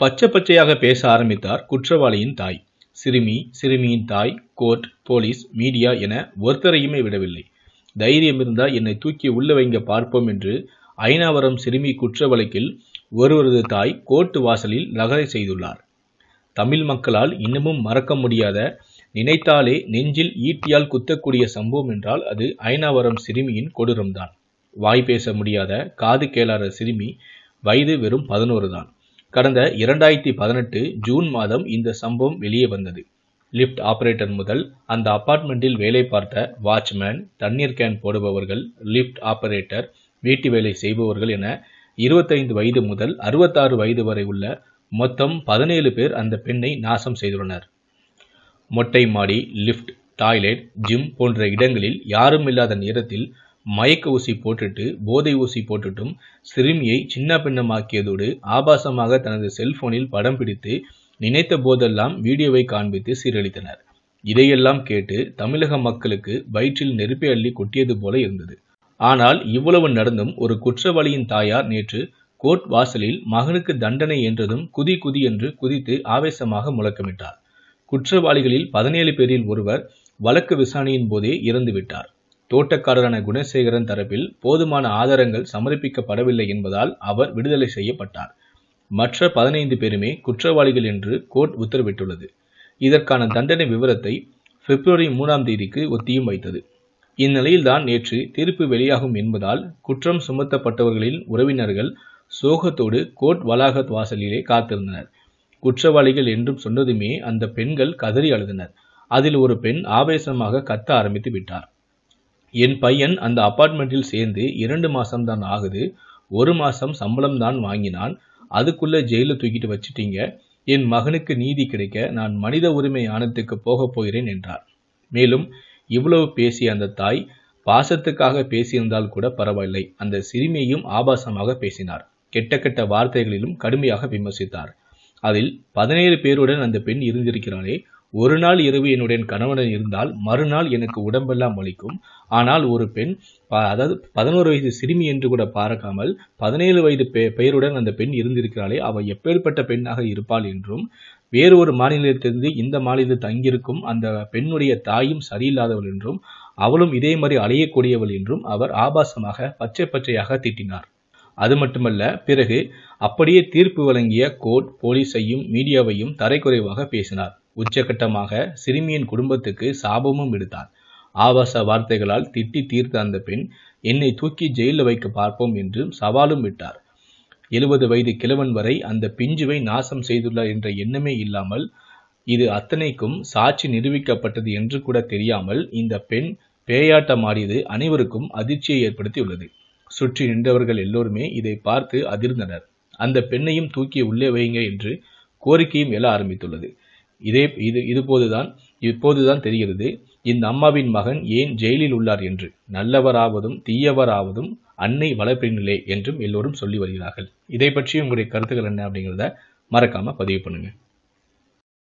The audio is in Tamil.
பச்சை பச்சையாக பேச ஆரம்பித்தார் குற்றவாளியின் தாய். சிறுமி சிறுமியின் தாய் கோர்ட் போலீஸ் மீடியா என ஒருத்தரையுமே விடவில்லை. தைரியம் இருந்தால் என்னை தூக்கி உள்ள வைங்க பார்ப்போம் என்று ஐநாவரம் சிறுமி குற்ற வழக்கில் ஒருவரது தாய் கோர்ட்டு வாசலில் நகரை செய்துள்ளார். தமிழ் மக்களால் இன்னமும் மறக்க முடியாத நினைத்தாலே நெஞ்சில் ஈட்டியால் குத்தக்கூடிய சம்பவம் என்றால் அது ஐநாவரம் சிறுமியின் கொடூரம்தான். வாய் பேச முடியாத காது கேளாத சிறுமி வயது வெறும் பதினோரு தான் கடந்த இரண்டாயிரத்தி பதினெட்டு ஜூன் மாதம் இந்த சம்பவம் வெளியே வந்தது. லிஃப்ட் ஆபரேட்டர் முதல் அந்த அபார்ட்மெண்ட்டில் வேலை பார்த்த வாட்ச்மேன் தண்ணீர் கேன் போடுபவர்கள் லிஃப்ட் ஆபரேட்டர் வீட்டு வேலை செய்பவர்கள் என இருபத்தைந்து வயது முதல் அறுபத்தாறு வயது வரை உள்ள மொத்தம் பதினேழு பேர் அந்த பெண்ணை நாசம் செய்துள்ளனர். மொட்டை மாடி லிஃப்ட் டாய்லெட் ஜிம் போன்ற இடங்களில் யாரும் இல்லாத நேரத்தில் மயக்க ஊசி போட்டுட்டு போதை ஊசி போட்டுட்டும் சிறுமியை சின்ன பின்னமாக்கியதோடு ஆபாசமாக தனது செல்போனில் படம் பிடித்து நினைத்த போதெல்லாம் வீடியோவை காண்பித்து சீரழித்தனர். இதையெல்லாம் கேட்டு தமிழக மக்களுக்கு வயிற்றில் நெருப்பை அள்ளி கொட்டியது போல இருந்தது. ஆனால் இவ்வளவு நடந்தும் ஒரு குற்றவாளியின் தாயார் நேற்று கோர்ட் வாசலில் மகனுக்கு தண்டனை என்றதும் குதி குதி என்று குதித்து ஆவேசமாக முழக்கமிட்டார். குற்றவாளிகளில் பதினேழு பேரில் ஒருவர் வழக்கு விசாரணையின் போதே இறந்துவிட்டார். தோட்டக்காரரான குணசேகரன் தரப்பில் போதுமான ஆதாரங்கள் சமர்ப்பிக்கப்படவில்லை என்பதால் அவர் விடுதலை செய்யப்பட்டார். மற்ற பதினைந்து பேருமே குற்றவாளிகள் என்று கோர்ட் உத்தரவிட்டுள்ளது. இதற்கான தண்டனை விவரத்தை பிப்ரவரி மூணாம் தேதிக்கு ஒத்தியும் வைத்தது. இந்நிலையில்தான் நேற்று தீர்ப்பு வெளியாகும் என்பதால் குற்றம் சுமத்தப்பட்டவர்களின் உறவினர்கள் சோகத்தோடு கோர்ட் வளாக வாசலிலே காத்திருந்தனர். குற்றவாளிகள் என்றும் சொன்னதுமே அந்த பெண்கள் கதறி அழுதனர். அதில் ஒரு பெண் ஆவேசமாக கத்த ஆரம்பித்து விட்டார். என் பையன் அந்த அப்பார்ட்மெண்ட்டில் சேர்ந்து இரண்டு மாசம்தான் ஆகுது. ஒரு மாசம் சம்பளம் தான் வாங்கினான். அதுக்குள்ள ஜெயில தூக்கிட்டு வச்சிட்டீங்க. என் மகனுக்கு நீதி கிடைக்க நான் மனித உரிமை ஆணையத்துக்கு போகப் போகிறேன் என்றார். மேலும் இவ்வளவு பேசிய அந்த தாய் பாசத்துக்காக பேசியிருந்தால் கூட பரவாயில்லை. அந்த சிறுமியையும் ஆபாசமாக பேசினார். கெட்ட கெட்ட வார்த்தைகளிலும் கடுமையாக விமர்சித்தார். அதில் பதினேழு பேருடன் அந்த பெண் இருந்திருக்கிறாளே ஒரு நாள் இரவு என்னுடைய கணவனுடன் இருந்தால் மறுநாள் எனக்கு உடம்பெல்லாம் வலிக்கும். ஆனால் ஒரு பெண் ப- அதாவது பதினோரு வயது சிறுமி என்று கூட பார்க்காமல் பதினேழு வயது பெ பெயருடன் அந்த பெண் இருந்திருக்கிறாளே அவள் எப்பேற்பட்ட பெண்ணாக இருப்பாள் என்றும் வேறு ஒரு மாநிலத்திலிருந்து இந்த மாநிலத்தில் தங்கியிருக்கும் அந்த பெண்ணுடைய தாயும் சரியில்லாதவள் என்றும் அவளும் இதே மாதிரி அலையக்கூடியவள் என்றும் அவர் ஆபாசமாக பச்சை பச்சையாக திட்டினார். அது மட்டுமல்ல பிறகு அப்படியே தீர்ப்பு வழங்கிய கோர்ட் போலீஸையும் மீடியாவையும் தரைக்குறைவாக பேசினார். உச்சகட்டமாக சிறுமியின் குடும்பத்துக்கு சாபமும் விடுத்தார். ஆபாச வார்த்தைகளால் திட்டி தீர்த்த அந்த பெண் என்னை தூக்கி ஜெயிலில் வைக்க பார்ப்போம் என்று சவாலும் விட்டார். எழுபது வயது கிழவன் வரை அந்த பிஞ்சுவை நாசம் செய்துள்ளார் என்ற எண்ணமே இல்லாமல் இது அத்தனைக்கும் சாட்சி நிரூபிக்கப்பட்டது என்று கூட தெரியாமல் இந்த பெண் பேயாட்டம் ஆடியது அனைவருக்கும் அதிர்ச்சியை ஏற்படுத்தியுள்ளது. சுற்றி நின்றவர்கள் எல்லோருமே இதை பார்த்து அதிர்ந்தனர். அந்த பெண்ணையும் தூக்கி உள்ளே வைங்க என்று கோரிக்கையும் எழ ஆரம்பித்துள்ளது. இதே இது இதுபோதுதான் இப்போதுதான் தெரிகிறது. இந்த அம்மாவின் மகன் ஏன் ஜெயிலில் உள்ளார் என்று? நல்லவராவதும் தீயவராவதும் அன்னை வளர்ப்பினிலே என்றும் எல்லோரும் சொல்லி வருகிறார்கள். இதை பற்றி உங்களுடைய கருத்துக்கள் என்ன அப்படிங்கிறத மறக்காம பதிவு பண்ணுங்க.